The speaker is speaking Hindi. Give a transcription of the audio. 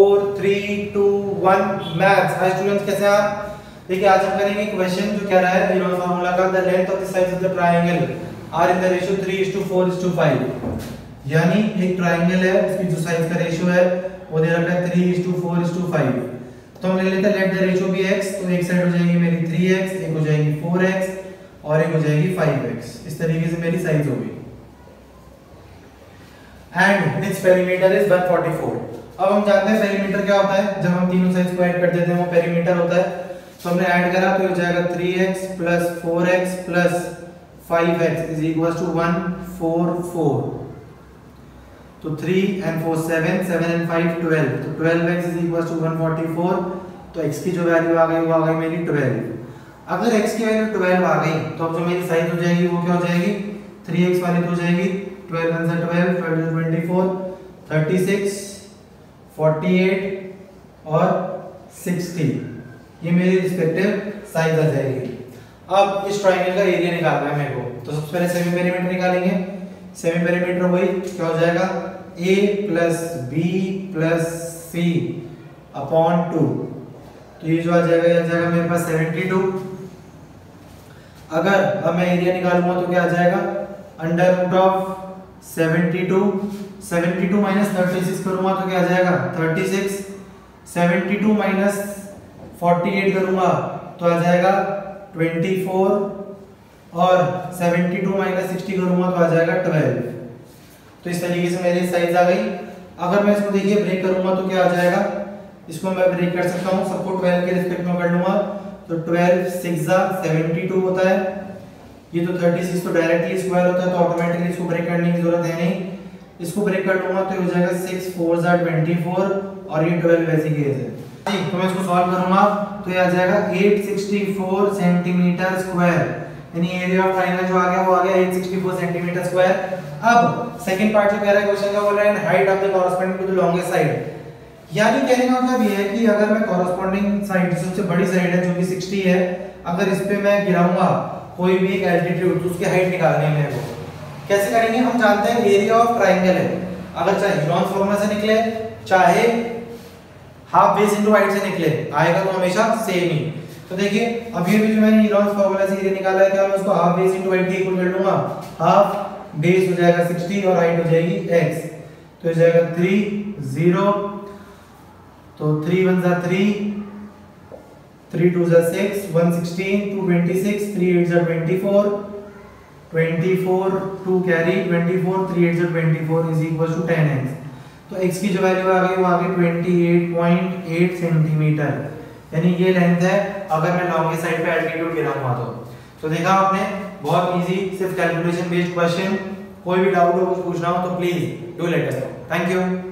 Four three two one maths hi students कैसे हैं आप? देखिए, आज हम करेंगे क्वेश्चन जो कह रहा है यूरो फार्मूला का the length of the sides of the triangle are in the ratio 3:4:5 यानी एक ट्रायंगल है, उसकी जो साइज़ का रेशियो है, वो दे रखा है 3:4:5 तो हम ले लेते हैं let the ratio be x तो एक साइड हो जाएगी मेरी 3x एक हो जाएगी 4x और एक हो जाएगी 5x इस तरीके से मेरी साइज़ होगी. एंड इट्स पेरीमीटर इज़ 144 अब हम जानते हैं पेरीमीटर क्या होता है। जब हम तीनों साइड को ऐड कर देते हैं, वो पेरीमीटर होता है। तो हमने ऐड करा तो हो जाएगा 3x 4x 5x is equal to 144 तो 3 एंड 4 7 7 एंड 5 12 तो 12x इज़ इक्वल टू 144 तो x की जो वैल्यू आ गई, वो आ गई मेरी 12 अगर x की वैल्यू 12 आ गई तो अब जो मेरी साइज़ हो जाएगी, वो क्या हो जाएगी? 3x वाली तो हो जाएगी। 12 1 12 12 24 36 48 और 60 ये मेरी रिस्पेक्टिव साइज़ आ जाएगी. अब इस ट्रायंगल का एरिया निकालना है मेरे को. तो सबसे पहले सेमी पेरीमीटर निकालेंगे. सेमी पेरीमीटर वही, क्या हो जाएगा? A plus B plus C upon two तो ये जो आ जाएगा आ जाएगा मेरे पास 72 अगर अब मैं एरिया निकालूँगा तो क्या आ जाएगा? अंडर रूट ऑफ़ 72 72 माइनस 36 करूँगा तो क्या आ जाएगा? 36 72 माइनस 48 करूँगा तो आ जाएगा 24 और 72 माइनस 60 करूँगा तो आ जाएगा 12 तो इस तरीके से मेरी साइज़ आ गई। अगर मैं इसको देखिए ब्रेक करूँगा तो क्या आ जाएगा? इसको मैं ब्रेक कर सकता हूँ, सबको 12 के रिस्पेक्ट में कर लूँगा। तो 12 6 72 होता है। ये तो 36 तो डायरेक्टली स्क्वायर होता है तो ऑटोमेटिकली इसको ब्रेक करने की ज़रूरत है नहीं। इसको ब्रेक कर लूँगा तो हो जाएगा 6 4 जार 24 और ये 12 वैसी केस है। तो मैं इसको सॉल्व करूँगा तो ये आ जाएगा 864 सेंटीमीटर स्क्वायर यानी एरिया ऑफ़ ट्रायंगल जो आ गया, वो आ गया 864 सेंटीमीटर स्क्वायर अब सेकंड पार्ट जो कह रहा है क्वेश्चन का बोल रहा है height of the corresponding to the longest side यानी कहने का मतलब ये है कि अगर मैं कॉरस्पॉन्डिंग साइड सबसे बड़ी साइड है, जो कि 60 है, अगर इस पे मैं गिराऊँगा कोई भी एक एल्टीट्यूड तो उसकी हाइट निकालनी है को। कैसे करेंगे? हम जानते हैं एरिया ऑफ़ ट्रायंगल है। अगर चाहे ह्यूरॉन्स फॉर्मूला से निकले, चाहे हाफ़ बेस इनटू हाइट से निकले, आएगा तो हमेशा सेम ही। तो देखिए, अभी अभी जो मैंने ह्यूरॉन्स फॉर्मूला से एरिया निकाला है, क्या मैं उसको half base into height equal कर लूँगा? हाफ़ बेस हो जाएगा 60 और हाइट हो जाएगी x तो हो जाएगा 3 0 तो 3 1 जा 3 3 2 जा 6 116 2 26 3 8 जा 24 24 2 कैरी 24 3 8 जा 24 इज़ इक्वल टू 10x तो x की जो वैल्यू आ गई वो आ गई 28.8 सेंटीमीटर यानी ये लेंथ है, अगर मैं लॉन्गेस्ट साइड पे एल्टीट्यूड गिराऊँगा तो। तो देखा आपने, बहुत इजी सिर्फ़ कैलकुलेशन बेस्ड क्वेश्चन कोई भी डाउट हो कुछ पूछना हो तो please do let us thank you